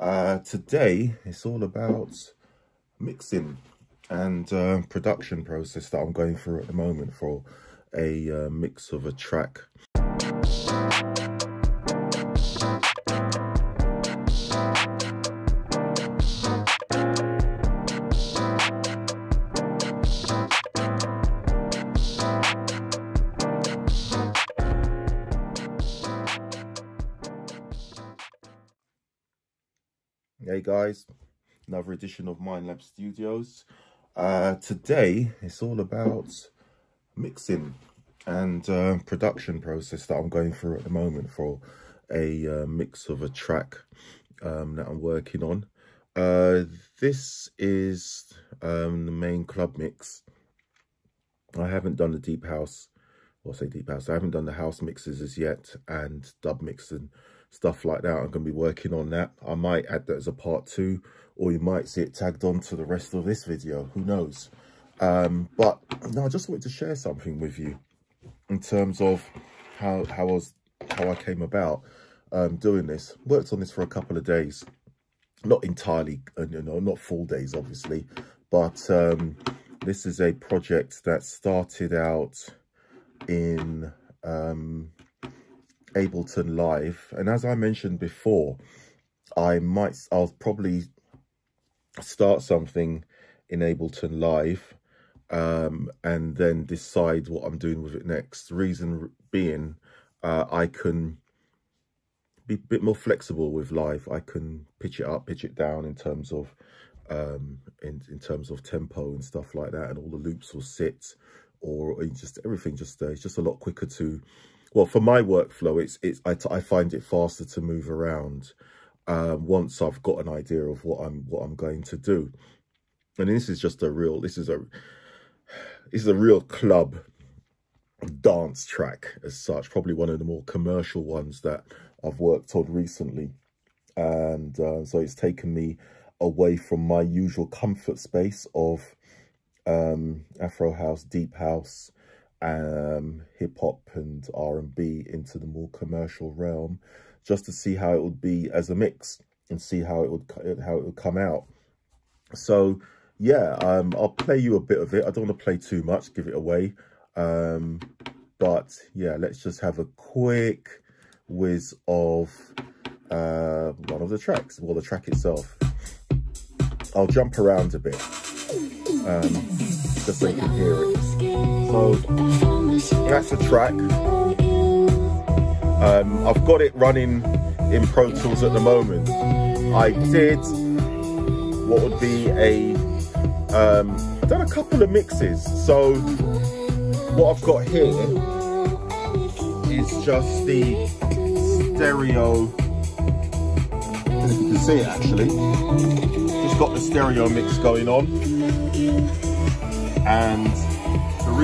Uh, today it's all about mixing and uh, production process that I'm going through at the moment for a uh, mix of a track guys, another edition of Mind Lab Studios. Uh, today it's all about mixing and uh, production process that I'm going through at the moment for a uh, mix of a track um, that I'm working on. Uh, this is um, the main club mix. I haven't done the deep house, or say deep house, I haven't done the house mixes as yet and dub mixing stuff like that. I'm going to be working on that. I might add that as a part two, or you might see it tagged on to the rest of this video. Who knows? Um, but no, I just wanted to share something with you in terms of how how I was how I came about um, doing this. Worked on this for a couple of days, not entirely, uh, you know, not full days, obviously, but um, this is a project that started out in um, Ableton Live. And as I mentioned before, I might, I'll probably start something in Ableton Live um, and then decide what I'm doing with it next. Reason being, uh, I can be a bit more flexible with live. I can pitch it up, pitch it down in terms of um, in, in terms of tempo and stuff like that. And all the loops will sit or just everything just uh, it's just a lot quicker to well, for my workflow, it's it's I, I find it faster to move around um, once I've got an idea of what I'm what I'm going to do. And this is just a real this is a this is a real club dance track as such, probably one of the more commercial ones that I've worked on recently. And uh, so it's taken me away from my usual comfort space of um, Afro house, deep house, um, hip hop and R&B into the more commercial realm, just to see how it would be as a mix and see how it would how it would come out. So yeah, um, I'll play you a bit of it. I don't want to play too much, give it away. Um, but yeah, let's just have a quick whiz of uh, one of the tracks, well, the track itself. I'll jump around a bit, um, just so you can hear it. So that's the track. Um, I've got it running in Pro Tools at the moment. I did what would be a, um, done a couple of mixes. So what I've got here is just the stereo, if you can see it actually, just got the stereo mix going on. And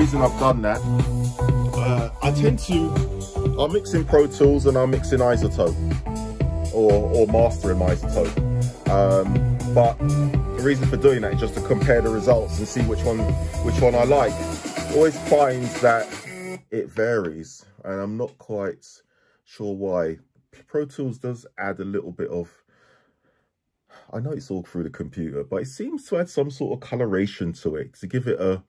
reason I've done that, uh, I tend to, I'll mix in Pro Tools and I'll mix in iZotope or, or master in iZotope. Um, but the reason for doing that is just to compare the results and see which one, which one I like. Always find that it varies and I'm not quite sure why. Pro Tools does add a little bit of I know it's all through the computer, but it seems to add some sort of coloration to it to give it a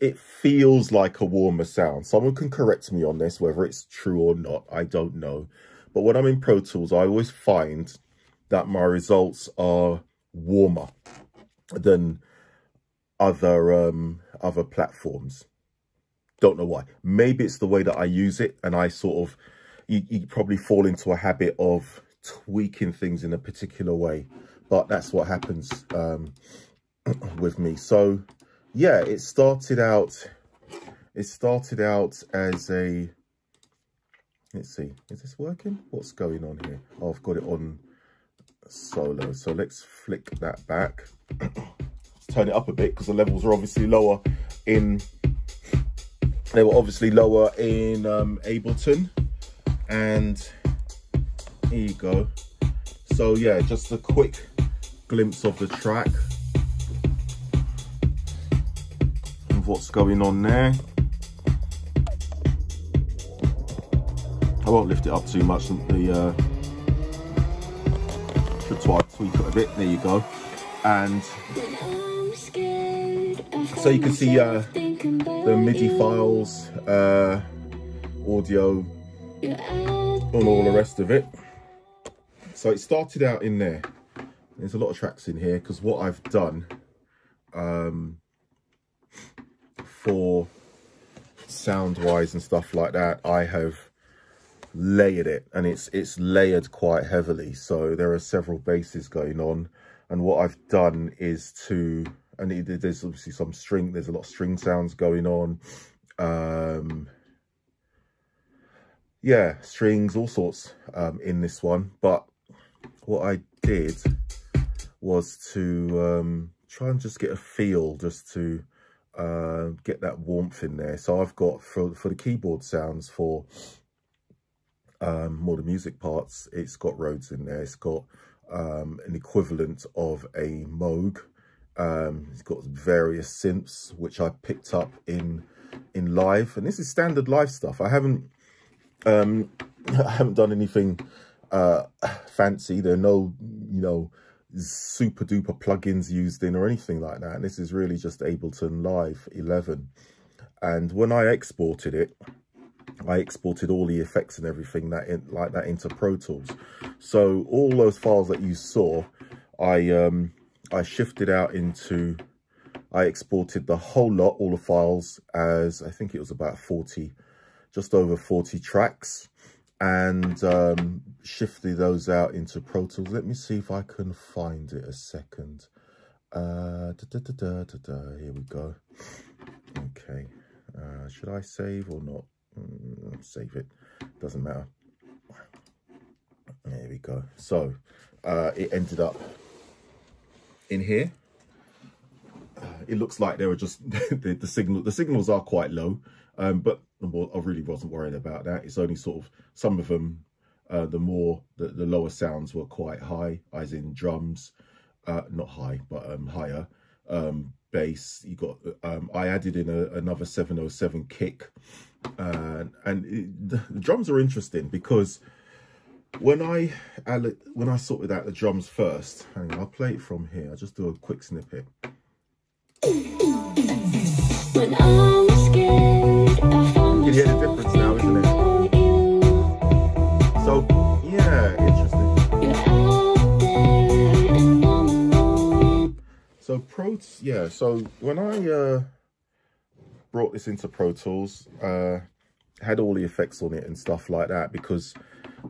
it feels like a warmer sound. Someone can correct me on this, whether it's true or not, I don't know. But when I'm in Pro Tools, I always find that my results are warmer than other um, other platforms. Don't know why. Maybe it's the way that I use it and I sort of, you, you probably fall into a habit of tweaking things in a particular way. But that's what happens um, with me. So yeah, it started out, it started out as a, let's see, is this working? What's going on here? Oh, I've got it on solo. So let's flick that back. Turn it up a bit because the levels are obviously lower in, they were obviously lower in um, Ableton. And here you go. So yeah, just a quick glimpse of the track. What's going on there. I won't lift it up too much. The uh, Should tweak it a bit. There you go. And so you can see uh, the MIDI files, uh, audio, and all the rest of it. So it started out in there. There's a lot of tracks in here because what I've done um, for sound wise and stuff like that, I have layered it and it's it's layered quite heavily. So there are several basses going on. And what I've done is to, and it, there's obviously some string, there's a lot of string sounds going on. Um, yeah, strings, all sorts um, in this one. But what I did was to um, try and just get a feel just to uh, get that warmth in there. So I've got for, for the keyboard sounds for um, more the music parts, it's got Rhodes in there. It's got um, an equivalent of a Moog. Um, it's got various synths, which I picked up in in live. And this is standard live stuff. I haven't um, I haven't done anything uh, fancy. There are no, you know, super duper plugins used in or anything like that. And this is really just Ableton Live 11. And when I exported it, I exported all the effects and everything that in, like that into Pro Tools. So all those files that you saw, I um, I shifted out into, I exported the whole lot, all the files as I think it was about 40, just over 40 tracks and um, shifted those out into Pro Tools. Let me see if I can find it a second. Uh, da, da, da, Here we go. Okay. Uh, should I save or not? Mm, save it. Doesn't matter. There we go. So uh, it ended up in here. Uh, it looks like there were just the, the signal. The signals are quite low, um, but I really wasn't worried about that. It's only sort of some of them. Uh, the more the, the lower sounds were quite high, as in drums, uh, not high, but um, higher. Um, bass. You got. Um, I added in a, another 707 kick, uh, and it, the, drums are interesting because when I when I sorted out the drums first, hang on, I'll play it from here. I'll just do a quick snippet. Yeah. So when I uh, brought this into Pro Tools, uh, had all the effects on it and stuff like that because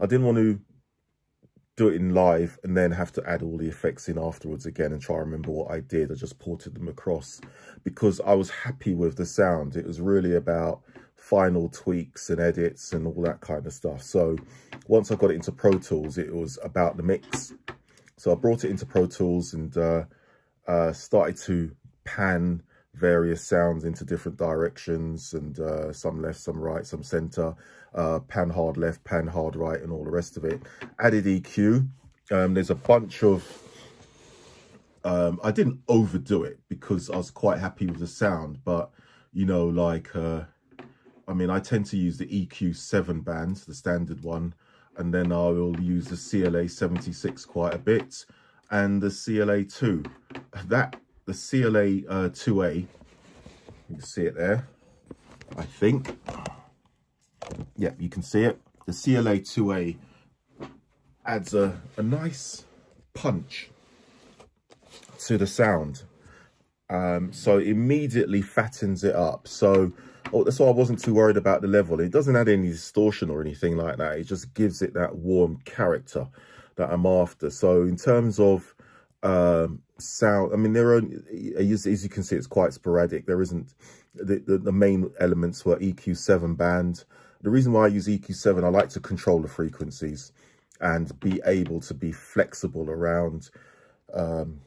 I didn't want to do it in live and then have to add all the effects in afterwards again and try to remember what I did. I just ported them across because I was happy with the sound. It was really about final tweaks and edits and all that kind of stuff. So once I got it into Pro Tools, it was about the mix. So I brought it into Pro Tools and uh, uh, started to pan various sounds into different directions and uh, some left, some right, some center, uh, pan hard left, pan hard right, and all the rest of it. Added EQ. Um, there's a bunch of, um, I didn't overdo it because I was quite happy with the sound, but you know, like, uh, I mean, I tend to use the EQ7 bands, the standard one, and then I will use the CLA 76 quite a bit and the CLA 2. That the CLA uh, 2A. You can see it there, I think. Yeah, you can see it. The CLA 2A adds a, a nice punch to the sound. Um, so immediately fattens it up. So oh, that's why I wasn't too worried about the level. It doesn't add any distortion or anything like that. It just gives it that warm character that I'm after. So in terms of um, sound. I mean, there are, as, as you can see, it's quite sporadic. There isn't, the, the, the, main elements were EQ7 band. The reason why I use EQ7, I like to control the frequencies and be able to be flexible around um,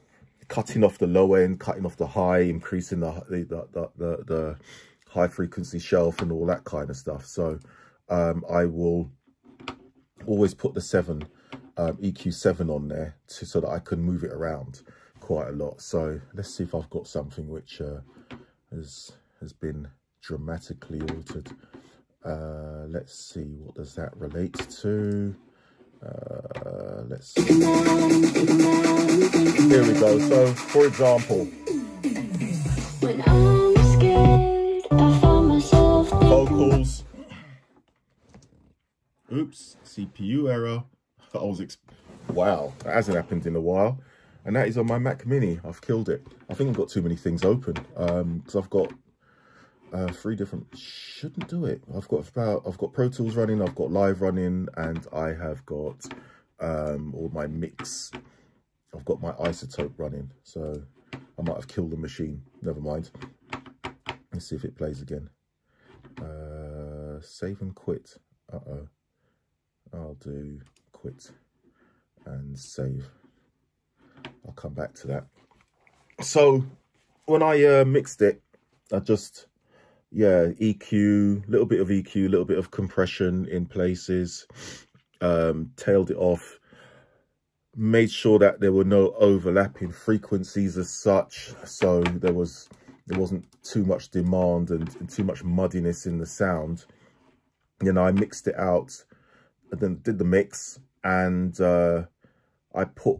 cutting off the low end, cutting off the high, increasing the, the, the, the, the high frequency shelf and all that kind of stuff. So um, I will always put the 7 um, EQ7 on there to, so that I can move it around quite a lot. So let's see if I've got something which uh, has has been dramatically altered. Uh, let's see, what does that relate to? Uh, let's see. Here we go. So, for example, vocals. Oops, CPU error. I was wow, that hasn't happened in a while. And that is on my Mac Mini. I've killed it. I think I've got too many things open Um, because I've got uh, three different. Shouldn't do it. I've got about. I've got Pro Tools running. I've got Live running, and I have got um, all my mix. I've got my iZotope running, so I might have killed the machine. Never mind. Let's see if it plays again. Uh, save and quit. Uh oh. I'll do quit and save. I'll come back to that. So when I uh, mixed it, I just, yeah, EQ, little bit of EQ, little bit of compression in places, um, tailed it off, made sure that there were no overlapping frequencies as such. So there was, there wasn't too much demand and, and too much muddiness in the sound. You know, I mixed it out and then did the mix and uh, I put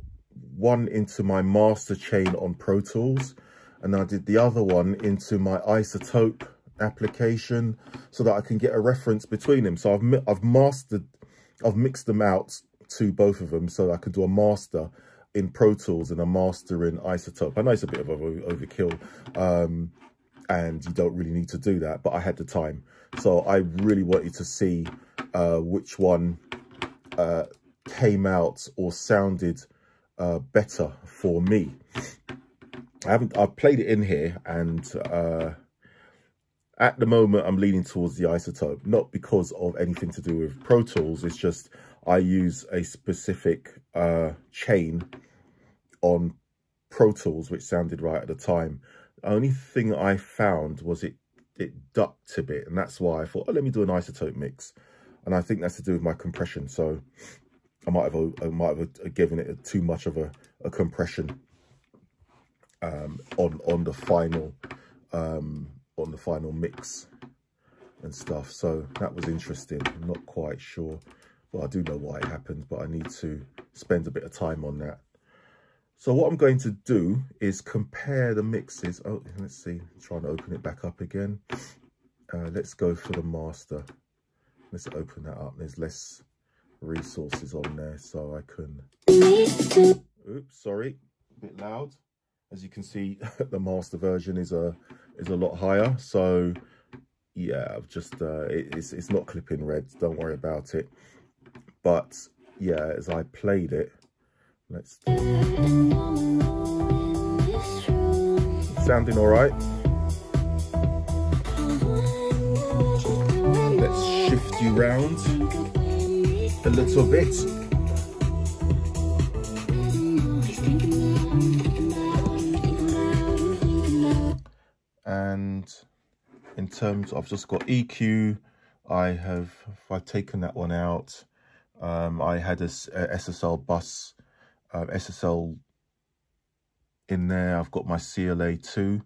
one into my master chain on Pro Tools and I did the other one into my iZotope application so that I can get a reference between them. So I've I've mastered, I've mixed them out to both of them so I could do a master in Pro Tools and a master in iZotope. I know it's a bit of over, overkill um, and you don't really need to do that, but I had the time. So I really wanted to see uh, which one uh, came out or sounded uh, better for me. I haven't, I've played it in here and uh, at the moment I'm leaning towards the iZotope, not because of anything to do with Pro Tools, it's just I use a specific uh, chain on Pro Tools, which sounded right at the time. The only thing I found was it, it ducked a bit, and that's why I thought, oh, let me do an iZotope mix. And I think that's to do with my compression. So I might have I might have given it too much of a, a compression um, on on the final um, on the final mix and stuff. So that was interesting. I'm not quite sure. Well, I do know why it happened, but I need to spend a bit of time on that. So what I'm going to do is compare the mixes. Oh, let's see. Trying to open it back up again. Uh, let's go for the master. Let's open that up. There's less resources on there so I can... Oops, sorry, a bit loud. As you can see, the master version is a is a lot higher. So yeah, I've just uh, it, it's it's not clipping red. Don't worry about it. But yeah, as I played it, let's sounding all right. Let's shift you round a little bit. And in terms, I've just got EQ. I have, I've taken that one out. Um, I had a, a SSL bus, uh, SSL in there. I've got my CLA2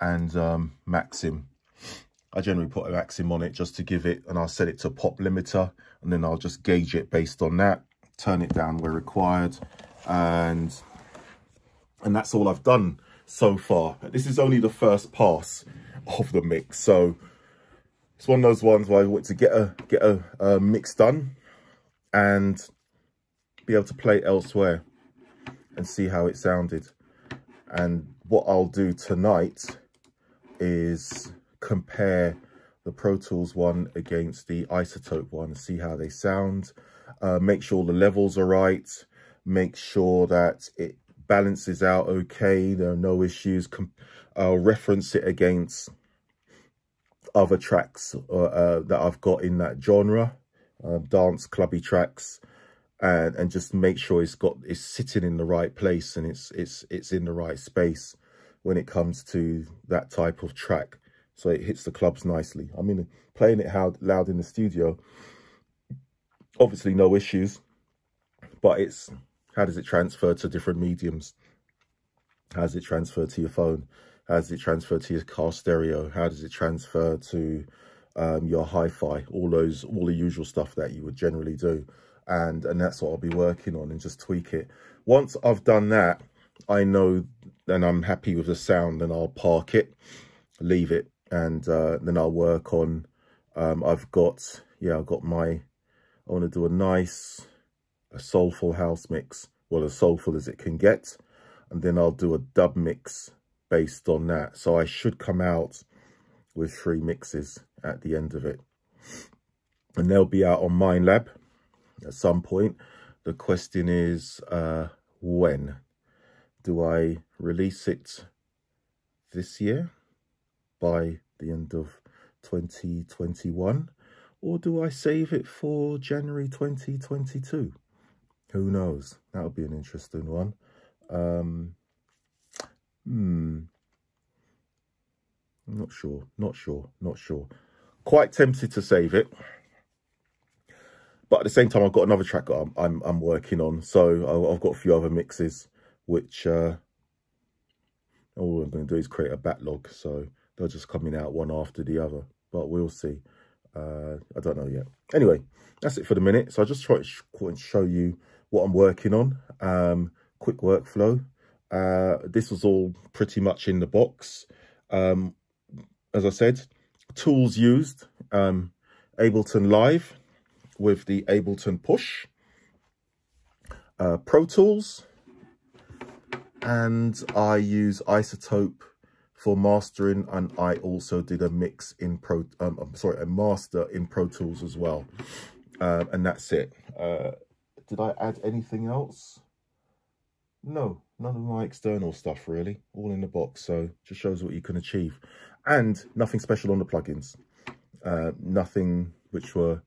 and um, Maxim. I generally put a maxim on it just to give it, and I'll set it to pop limiter, and then I'll just gauge it based on that, turn it down where required, and and that's all I've done so far. This is only the first pass of the mix, so it's one of those ones where I want to get a get a, a mix done and be able to play elsewhere and see how it sounded. And what I'll do tonight is compare the Pro Tools one against the iZotope one, see how they sound, uh, make sure the levels are right, make sure that it balances out okay, there are no issues, I'll reference it against other tracks uh, uh, that I've got in that genre, uh, dance clubby tracks, and and just make sure it's got it's sitting in the right place and it's it's it's in the right space when it comes to that type of track so it hits the clubs nicely. I mean, playing it how loud in the studio, obviously no issues, but it's how does it transfer to different mediums? How does it transfer to your phone? How does it transfer to your car stereo? How does it transfer to um, your hi-fi? All those, all the usual stuff that you would generally do. and and that's what I'll be working on and just tweak it. Once I've done that, I know then I'm happy with the sound and I'll park it, leave it, and uh, then I'll work on. Um, I've got yeah, I've got my. I want to do a nice, a soulful house mix, well as soulful as it can get, and then I'll do a dub mix based on that. So I should come out with three mixes at the end of it, and they'll be out on Mindlab at some point. The question is, uh, when do I release it this year by the end of 2021 or do I save it for January 2022? Who knows? That'll be an interesting one. Um, hmm. Not sure, not sure, not sure. Quite tempted to save it. But at the same time, I've got another track I'm, I'm, I'm working on. So I've got a few other mixes, which uh, all I'm going to do is create a backlog. So they're just coming out one after the other. But we'll see. Uh, I don't know yet. Anyway, that's it for the minute. So I just try to show you what I'm working on. Um, quick workflow. Uh, this was all pretty much in the box. Um, as I said, tools used. Um, Ableton Live with the Ableton Push, uh, Pro Tools, and I use iZotope for mastering, and I also did a mix in Pro, um, I'm sorry, a master in Pro Tools as well, um, and that's it. Uh, did I add anything else? No, none of my external stuff really, all in the box, so just shows what you can achieve. And nothing special on the plugins, uh, nothing which were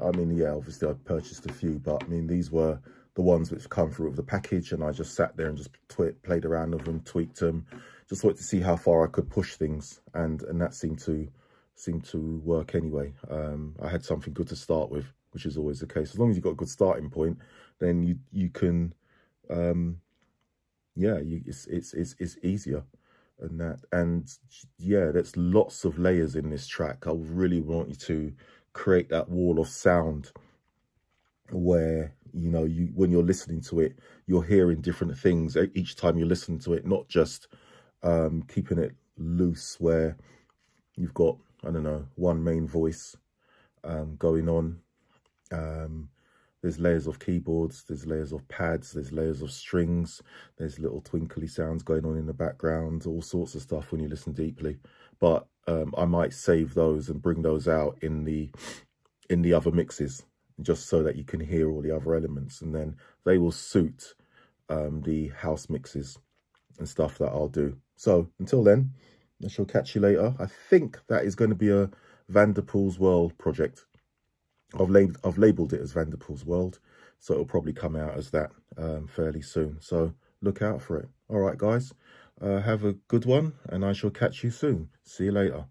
I mean, yeah, obviously I purchased a few, but I mean, these were the ones which come through with the package and I just sat there and just played around with them, tweaked them, just wanted to see how far I could push things. And, and that seemed to, seemed to work anyway. Um, I had something good to start with, which is always the case. As long as you've got a good starting point, then you, you can, um, yeah, you, it's, it's, it's, it's easier and that. And yeah, there's lots of layers in this track. I really want you to create that wall of sound where you know you when you're listening to it you're hearing different things each time you listen to it not just um keeping it loose where you've got i don't know one main voice um going on. Um there's layers of keyboards there's layers of pads there's layers of strings there's little twinkly sounds going on in the background all sorts of stuff when you listen deeply. But um, I might save those and bring those out in the in the other mixes just so that you can hear all the other elements. And then they will suit um, the house mixes and stuff that I'll do. So until then, I shall catch you later. I think that is going to be a Vanderpool's World project. I've, lab I've labelled it as Vanderpool's World, so it'll probably come out as that um, fairly soon. So look out for it. All right, guys. Uh, have a good one, and I shall catch you soon. See you later.